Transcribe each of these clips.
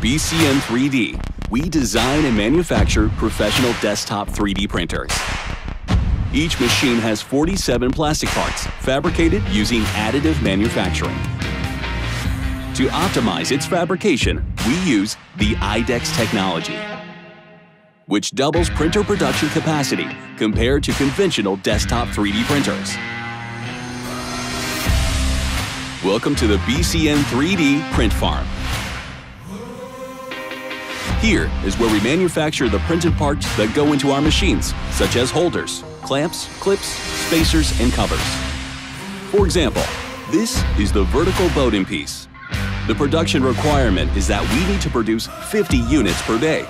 BCN 3D, we design and manufacture professional desktop 3D printers. Each machine has 47 plastic parts fabricated using additive manufacturing. To optimize its fabrication, we use the IDEX technology, which doubles printer production capacity compared to conventional desktop 3D printers. Welcome to the BCN 3D Print Farm. Here is where we manufacture the printed parts that go into our machines, such as holders, clamps, clips, spacers, and covers. For example, this is the vertical Bowden piece. The production requirement is that we need to produce 50 units per day.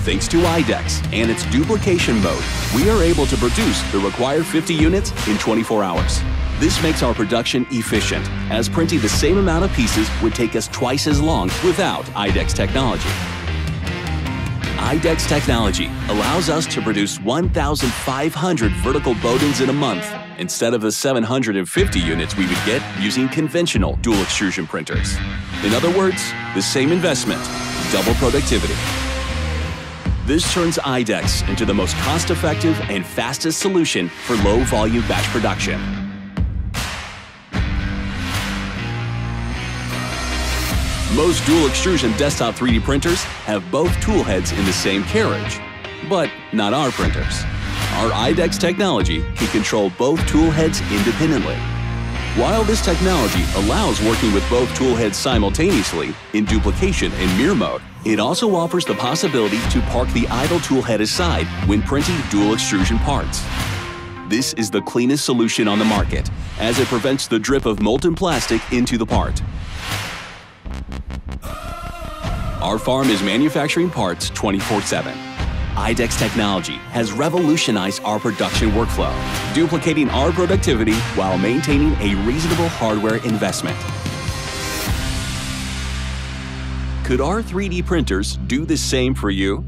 Thanks to IDEX and its duplication mode, we are able to produce the required 50 units in 24 hours. This makes our production efficient, as printing the same amount of pieces would take us twice as long without IDEX technology. IDEX technology allows us to produce 1,500 vertical Bowdens in a month instead of the 750 units we would get using conventional dual extrusion printers. In other words, the same investment, double productivity. This turns IDEX into the most cost-effective and fastest solution for low-volume batch production. Most dual extrusion desktop 3D printers have both tool heads in the same carriage, but not our printers. Our IDEX technology can control both tool heads independently. While this technology allows working with both tool heads simultaneously in duplication and mirror mode, it also offers the possibility to park the idle tool head aside when printing dual extrusion parts. This is the cleanest solution on the market, as it prevents the drip of molten plastic into the part. Our farm is manufacturing parts 24-7. IDEX technology has revolutionized our production workflow, duplicating our productivity while maintaining a reasonable hardware investment. Could our 3D printers do the same for you?